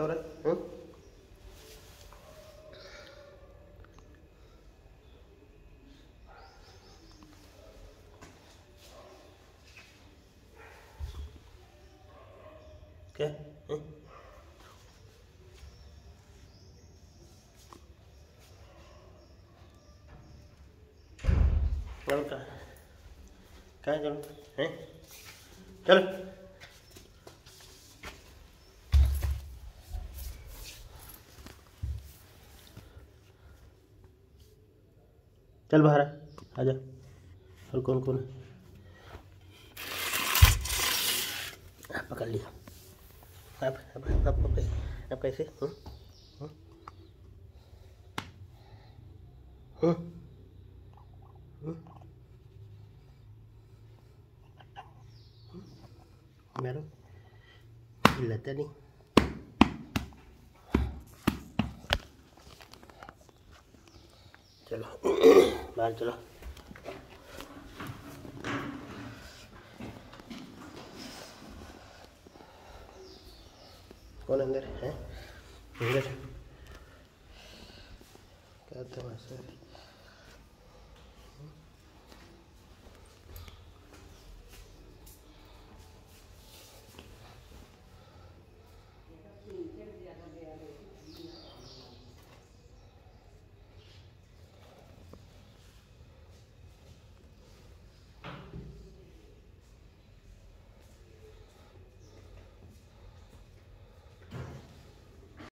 क्या हो रहा है हम्म? क्या हम्म? चलो कहाँ कहाँ चलो हैं चलो चल बाहर आजा और कौन कौन है पकड़ लिया आप आप आप, आप, आप, कैसे हम्म? हम्म? हम्म? हम्म? मैडम हिलता नहीं चलो बाहर चलो कौन अंदर? है? अंदर। क्या तमाशा है